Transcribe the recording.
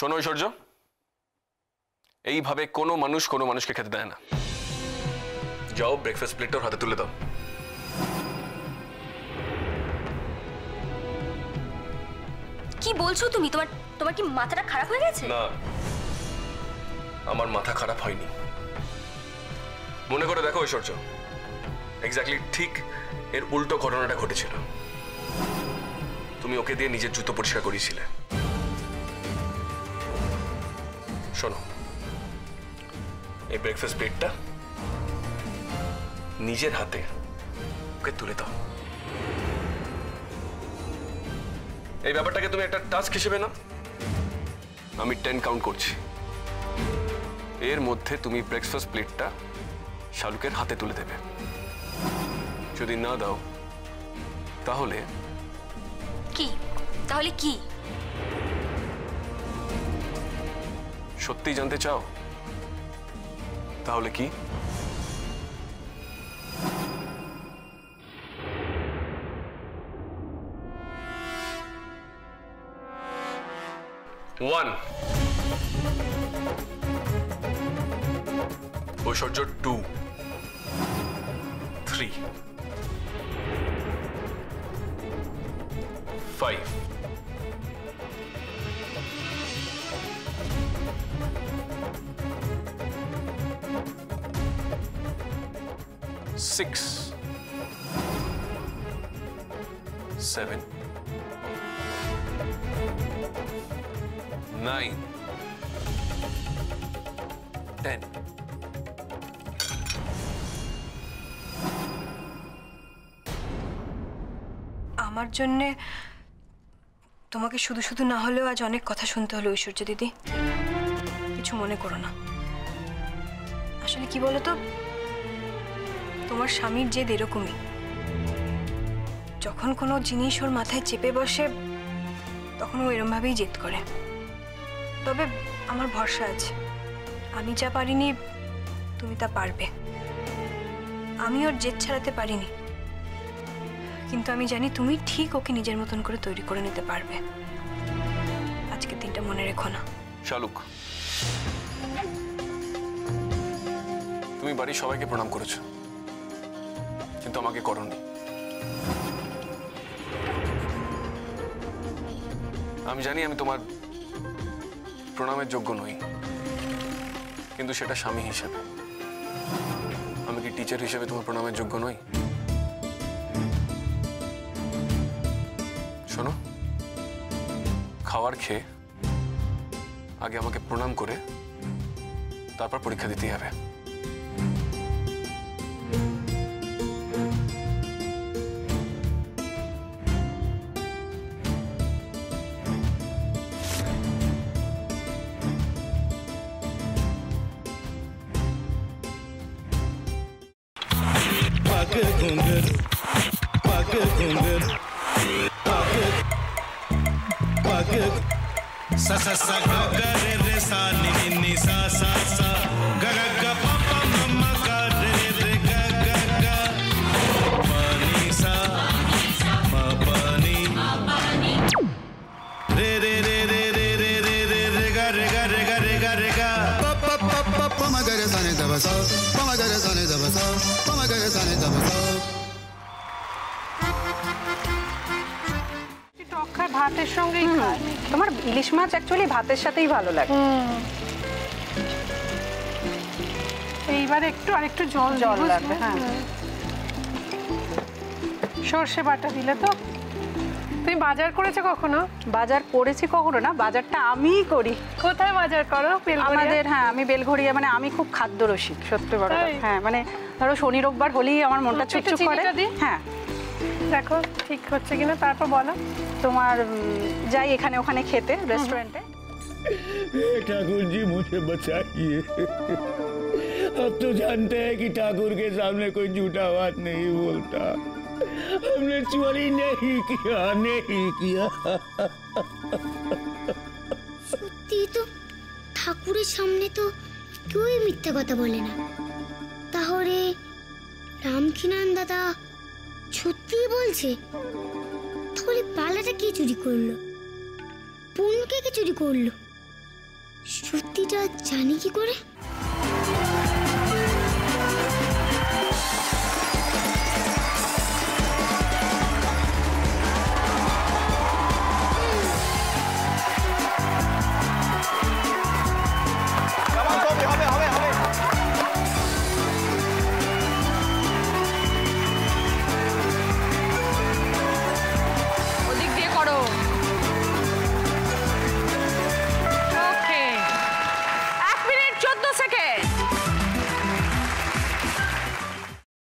শোনো ঐশ্বর্য এইভাবে কোনো মানুষ কোনো মানুষকে খেতে দেয় না। যাও ব্রেকফাস্ট প্লেটটা হাতে তুলে দাও। কি বলছো তুমি? তোমার তোমার কি মাথাটা খারাপ হয়ে গেছে? না আমার মাথা খারাপ হয়নি। মনে করে দেখো ঐশ্বর্য এক্স্যাক্টলি ঠিক এর উল্টো ঘটনাটা ঘটেছিল। তুমি ওকে দিয়ে নিজের জুতো পরিষ্কার করিয়েছিলে। এই ব্রেকফাস্ট প্লেটটা নিজের হাতে ওকে তুলে দাও। এই ব্যাপারটাকে তুমি একটা টাস্ক হিসেবে না আমি টেন কাউন্ট করছি। এর মধ্যে তুমি ব্রেকফাস্ট প্লেটটা শালুকের হাতে তুলে দেবে। যদি না দাও তাহলে কি? তাহলে কি? সত্যি জানতে চাও? তাহলে কি? ওয়ান ঐশ্বর্য two three five six, seven, nine, ten. আমার জন্যে তোমাকে শুধু শুধু না হলেও আজ অনেক কথা শুনতে হলো ঐশ্বর্য দিদি। কিছু মনে করো না। আসলে কি বলো তো তোমার স্বামীর জেদ এরকমই। যখন কোনো জিনিস ওর মাথায় চেপে বসে, তখন ও এরমভাবেই জেদ করে। তবে আমার ভরসা আছে। আমি যা পারিনি, তুমি তা পারবে। আমি ওর জেদ ছাড়াতে পারিনি। কিন্তু আমি জানি তুমি ঠিক ওকে নিজের মতন করে তৈরি করে নিতে পারবে। আজকের দিনটা মনে রেখো না। শালুক। তুমি বাড়ির সবাইকে প্রণাম করেছ। কিন্তু আমাকে করনি। আমি জানি আমি তোমার প্রণামের যোগ্য নই, কিন্তু সেটা স্বামী হিসেবে। আমি কি টিচার হিসেবে তোমার প্রণামের যোগ্য নই? শোনো, খাওয়ার খেয়ে আগে আমাকে প্রণাম করে, তারপর পরীক্ষা দিতে হবে। पग घुंघर पग घुंघर पग पग सा सा सा ग ग रे रे सा नि नि नि सा सा सा ग ग ग प प म म ग रे रे ग ग ग प नि सा म प नि रे रे रे रे रे रे रे रे रे ग रे ग रे ग रे ग रे ग pa pa pa pa pa ma ga re sa ni da ba sa ভাতের সঙ্গেই তোমার ইলিশ মাছ অ্যাকচুয়ালি ভাতের সাথেই ভালো লাগে। এইবার একটু আর একটু জল জল লাগবে হ্যাঁ। সর্ষে বাটা দিলে তো তুমি বাজার করেছো কখনো বাজার করেছি কখনো না বাজারটা আমিই করি কোথায় বাজার করো বেলঘরিয়া? আমাদের হ্যাঁ আমি বেলঘড়িয়া মানে আমি খুব খাদ্য রসিক সত্যি বড় কথা। তাই? হ্যাঁ মানে ধরো শনি রোববার হলেই আমার মনটা একটু চুপচুপ করে চিনিটা দিই? হ্যাঁ দেখো ঠিক হচ্ছে কিনা তারপর বলো তোমার উম, যাই এখানে ওখানে খেতে রেস্টুরেন্টে ठाकुर जी मुझे बचाइए अब तो जानते हैं कि ठाकुर के सामने कोई झूठा बात नहीं बोलता हमने चोरी नहीं किया नहीं किया সত্যি তো ঠাকুরের সামনে তো কেউই মিথ্যা কথা বলে না তাহলে রামকিনান দাদা সত্যিই বলছে তাহলে পালাটা কে চুরি করলো পুনকে কে চুরি করলো সত্যিটা জানি কি করে